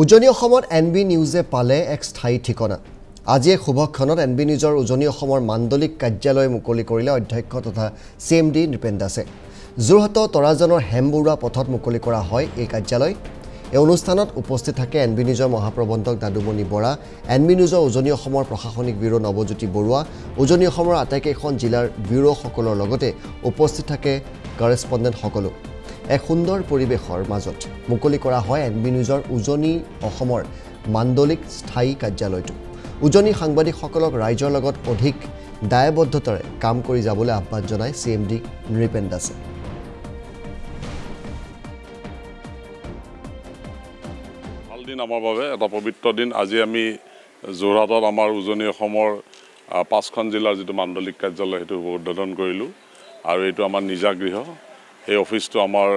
উজনি অসমত N B নিউজে পালে এক স্থায়ী ঠিকনা। আজিয়ে শুভক্ষণত এন বি নিউজৰ উজনি অসমৰ মাণ্ডলিক কাৰ্যালয় মুকলি কৰিলে অধ্যক্ষ তথা চি এম ডি নৃপেন দাসে। যোৰহাটৰ তৰাজনৰ হেমবৰুৱা পথত মুকলি কৰা হয় এই কাৰ্যালয়। এই অনুষ্ঠানত উপস্থিত থাকে এন বি নিউজৰ মহাপ্ৰবন্ধক দাদুমণি বৰা এন বি নিউজৰ উজনি অসমৰ প্ৰশাসনিক ব্যুৰ নৱজ্যোতি বৰুৱা উজনি অসমৰ আটাইকেইখন জিলাৰ ব্যুৰসকলৰ লগতে উপস্থিত থাকে কৰেছপণ্ডেণ্টসকলো। এক সুন্দৰ পৰিৱেশৰ মাজত মুকলি কৰা হয় এন বি নিউজৰ উজনি অসমৰ মাণ্ডলিক স্থায়ী কাৰ্যালয়টো। উজনি সাংবাদিকসকলক ৰাইজৰ লগত অধিক দায়বদ্ধতাৰে কাম কৰি যাবলৈ আহ্বান জনায় চি এম ডি নৃপেন দাসে ভাল দিন আমাৰ বাবে এটা পবিত্ৰ দিন। আজি আমি যোৰহাটত আমাৰ উজনি অসমৰ পাঁচখন জিলাৰ যিটো মাণ্ডলিক কাৰ্যালয় সেইটো উদ্বোধন কৰিলোঁ। আৰু এইটো আমাৰ নিজা গৃহ সেই অফিচটো আমাৰ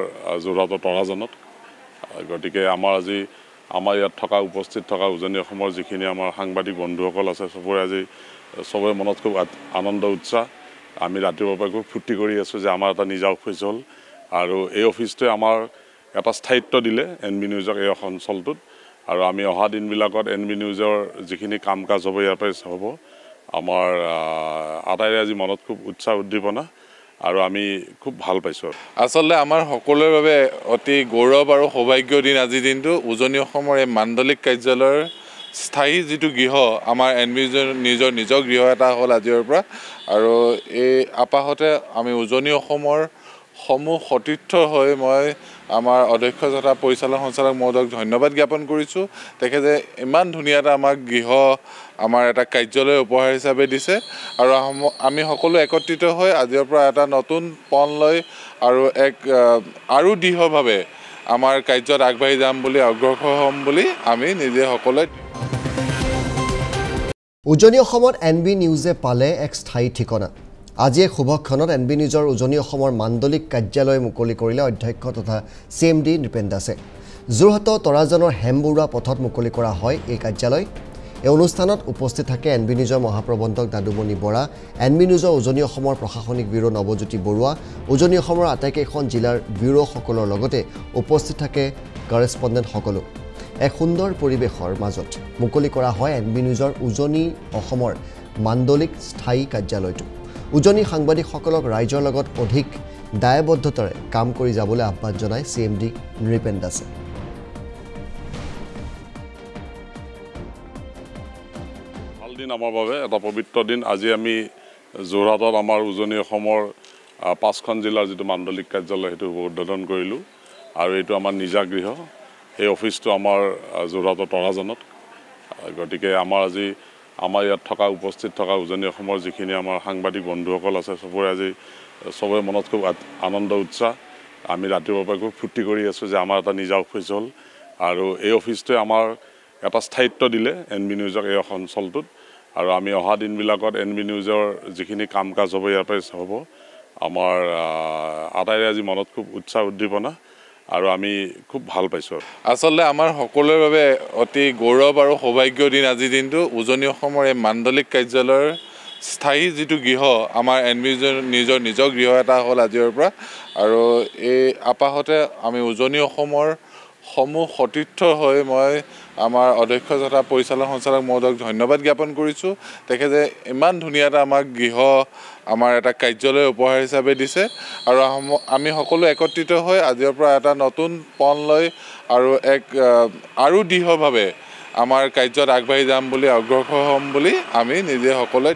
যোৰহাটৰ তৰাজনত। গতিকে আমাৰ আজি আমাৰ ইয়াত থকা উপস্থিত থকা উজনি অসমৰ যিখিনি আমাৰ সাংবাদিক বন্ধুসকল আছে চবৰে আজি চবৰে মনত খুব আনন্দ উৎসাহ। আমি ৰাতিপুৱাৰ পৰা খুব ফূৰ্তি কৰি আছোঁ যে আমাৰ এটা নিজা অফিচ হ'ল। আৰু এই অফিচটোৱে আমাৰ এটা স্থায়িত্ব দিলে এন বি নিউজক এই অঞ্চলটোত। আৰু আমি অহা দিনবিলাকত এন বি নিউজৰ যিখিনি কাম কাজ হ'ব ইয়াৰ পৰাই হ'ব। আমাৰ আটাইৰে আজি মনত খুব উৎসাহ উদ্দীপনা আৰু আমি খুব ভাল পাইছোঁ আচলতে আমাৰ সকলোৰে বাবে অতি গৌৰৱ আৰু সৌভাগ্যৰ দিন আজিৰ দিনটো। উজনি অসমৰ এই মাণ্ডলিক কাৰ্যালয়ৰ স্থায়ী যিটো গৃহ আমাৰ এন বি নিজৰ নিজৰ গৃহ এটা হ'ল আজিৰ পৰা। আৰু এই আপাহতে আমি উজনি অসমৰ সমূহ সতীৰ্থ হৈ মই আমাৰ অধ্যক্ষ তথা পৰিচালন সঞ্চালক মহোদয়ক ধন্যবাদ জ্ঞাপন কৰিছোঁ। তেখেতে ইমান ধুনীয়া এটা আমাক গৃহ আমাৰ এটা কাৰ্যালয় উপহাৰ হিচাপে দিছে আৰু আম- সকলো একত্ৰিত হৈ আজিৰ পৰা এটা নতুন পণ লৈ আৰু এক আৰু দৃঢ়ভাৱে আমাৰ কাৰ্যত আগবাঢ়ি যাম বুলি অগ্ৰসৰ হ'ম বুলি আমি নিজে সকলোৱে। উজনি অসমত এন বি নিউজে পালে এক স্থায়ী ঠিকনা আজিয়ে শুভক্ষণত এন বি নিউজৰ উজনি অসমৰ মাণ্ডলিক কাৰ্যালয় মুকলি কৰিলে অধ্যক্ষ তথা চি এম ডি নৃপেন দাসে। যোৰহাটৰ তৰাজনৰ হেমবৰুৱা পথত মুকলি কৰা হয় এই কাৰ্যালয়। এই অনুষ্ঠানত উপস্থিত থাকে এন বি নিউজৰ মহাপ্ৰবন্ধক দাদুমণি বৰা এন বি নিউজৰ উজনি অসমৰ প্ৰশাসনিক ব্যুৰ নৱজ্যোতি বৰুৱা উজনি অসমৰ আটাইকেইখন জিলাৰ ব্যুৰসকলৰ লগতে উপস্থিত থাকে কৰেছপণ্ডেণ্টসকলো। এক সুন্দৰ পৰিৱেশৰ মাজত মুকলি কৰা হয় এন বি নিউজৰ উজনি অসমৰ মাণ্ডলিক স্থায়ী কাৰ্যালয়টো। উজনি সাংবাদিকসকলক ৰাইজৰ লগত অধিক দায়বদ্ধতাৰে কাম কৰি যাবলৈ আহ্বান জনায় চি এম ডি নৃপেন দাসে ভাল দিন আমাৰ বাবে এটা পবিত্ৰ দিন। আজি আমি যোৰহাটত আমাৰ উজনি অসমৰ পাঁচখন জিলাৰ যিটো মাণ্ডলিক কাৰ্যালয় সেইটো উদ্বোধন কৰিলোঁ। আৰু এইটো আমাৰ নিজা গৃহ। সেই অফিচটো আমাৰ যোৰহাটৰ তৰাজনত। গতিকে আমাৰ আজি আমাৰ ইয়াত থকা উপস্থিত থকা উজনি অসমৰ যিখিনি আমাৰ সাংবাদিক বন্ধুসকল আছে চবৰে আজি চবৰে মনত খুব আনন্দ উৎসাহ। আমি ৰাতিপুৱাৰ পৰা খুব ফূৰ্তি কৰি আছোঁ যে আমাৰ এটা নিজা অফিচ হ'ল আৰু এই অফিচটোৱে আমাৰ এটা স্থায়িত্ব দিলে এন বি নিউজক এই অঞ্চলটোত। আৰু আমি অহা দিনবিলাকত এন বি নিউজৰ যিখিনি কাম কাজ হ'ব ইয়াৰ পৰাই হ'ব। আমাৰ আটাইৰে আজি মনত খুব উৎসাহ উদ্দীপনা। আৰু আমি খুব ভাল পাইছোঁ আচলতে আমাৰ সকলোৰে বাবে অতি গৌৰৱ আৰু সৌভাগ্যৰ দিন আজিৰ দিনটো। উজনি অসমৰ এই মাণ্ডলিক কাৰ্যালয়ৰ স্থায়ী যিটো গৃহ আমাৰ এন বি নিজৰ নিজৰ গৃহ এটা হ'ল আজিৰ পৰা। আৰু এই আপাহতে আমি উজনি অসমৰ সমূহ সতীৰ্থ হৈ মই আমাৰ অধ্যক্ষ তথা পৰিচালন সঞ্চালক মহোদয়ক ধন্যবাদ জ্ঞাপন কৰিছোঁ। তেখেতে ইমান ধুনীয়া এটা আমাক গৃহ আমাৰ এটা কাৰ্যালয় উপহাৰ হিচাপে দিছে আৰু আম- সকলো একত্ৰিত হৈ আজিৰ পৰা এটা নতুন পণ লৈ আৰু এক আৰু দৃঢ়ভাৱে আমাৰ কাৰ্যত আগবাঢ়ি যাম বুলি অগ্ৰসৰ হ'ম বুলি আমি নিজে সকলোৱে